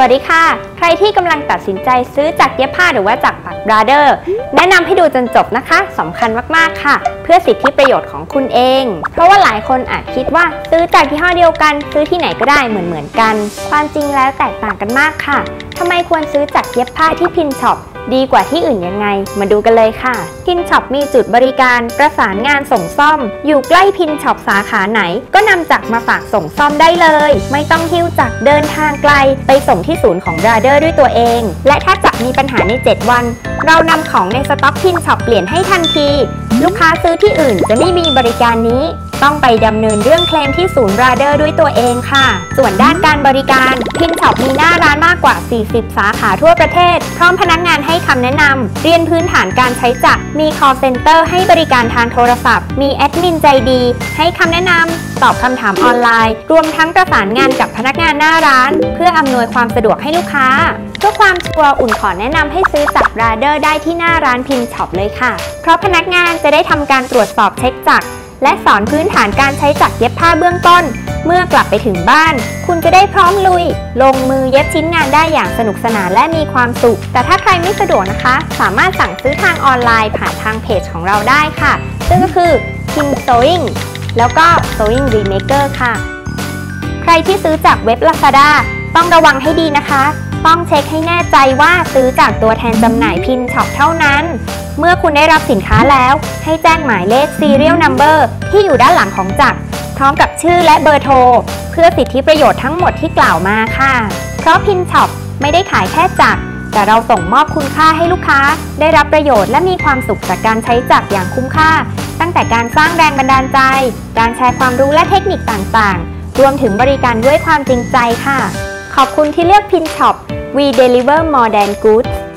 สวัสดีค่ะ ใครที่กำลังตัดสินใจซื้อจักรเย็บผ้าหรือว่าจักรปัก Brother แนะนำให้ดูจนจบนะคะสำคัญมากๆค่ะ เพื่อสิทธิประโยชน์ของคุณเอง เพราะว่าหลายคนอาจคิดว่าซื้อจักรยี่ห้อเดียวกัน ซื้อที่ไหนก็ได้เหมือนเหมือนๆกัน ความจริงแล้วแตกต่างกันมากค่ะ ทำไมควรซื้อจักรเย็บผ้าที่ PINN SHOP ดีกว่าที่อื่นยังไง มาดูกันเลยค่ะ PINN SHOP มีจุดบริการประสานงานส่งซ่อม อยู่ใกล้ PINN SHOP สาขาไหน ก็นำจักรมาฝากส่งซ่อมได้เลย ไม่ต้องหิ้วจักรเดินทางไกล ไปส่งที่ศูนย์ของ Brother ด้วยตัวเอง และถ้าจักรมีปัญหาใน 7 วัน เรานำของในสต็อก PINN SHOP เปลี่ยนให้ทันที ลูกค้าซื้อที่อื่นจะไม่มีบริการนี้ ต้องไปดำเนินเรื่องเคลมที่ศูนย์ Brother ด้วยตัวเองค่ะ ส่วนด้านการบริการ PINN SHOP มีหน้าร้านมากกว่า 40 สาขาทั่วประเทศ พร้อมพนักงานให้คำแนะนำเรียนพื้นฐานการใช้จักรมี call center ให้บริการทางโทรศัพท์ มีแอดมินใจดี ให้คำแนะนำตอบคำถามออนไลน์ รวมทั้งประสานงานกับพนักงานหน้าร้าน เพื่ออำนวยความสะดวกให้ลูกค้าเพื่อความชัวร์อุ่นขอแนะนำให้ซื้อจักร Brother ได้ที่หน้าร้าน PINN SHOP เลยค่ะ เพราะพนักงานจะได้ทำการตรวจสอบเช็คจักร และสอนพื้นฐานการใช้จักรเย็บผ้าเบื้องต้น เมื่อกลับไปถึงบ้าน คุณจะได้พร้อมลุย ลงมือเย็บชิ้นงานได้อย่างสนุกสนานและมีความสุข แต่ถ้าใครไม่สะดวกนะคะ สามารถสั่งซื้อทางออนไลน์ผ่านทางเพจของเราได้ค่ะ ซึ่งก็คือ Kim Sewing แล้วก็ Sewing Remaker ค่ะ ใครที่ซื้อจักรเว็บ Lazada ต้องระวังให้ดีนะคะ ต้องเช็คให้แน่ใจว่าซื้อจากตัวแทนจำหน่าย PINN SHOP เท่านั้น เมื่อคุณได้รับสินค้าแล้ว ให้แจ้งหมายเลข Serial Number ที่อยู่ด้านหลังของจักร พร้อมกับชื่อและเบอร์โทร เพื่อสิทธิประโยชน์ทั้งหมดที่กล่าวมาค่ะ เพราะ PINN SHOP ไม่ได้ขายแค่จักร แต่เราส่งมอบคุณค่าให้ลูกค้า ได้รับประโยชน์และมีความสุขจากการใช้จักรอย่างคุ้มค่า ตั้งแต่การสร้างแรงบันดาลใจ การแชร์ความรู้และเทคนิคต่างๆ รวมถึงบริการด้วยความจริงใจค่ะ ขอบคุณที่เลือกพินช็อป We deliver more than goods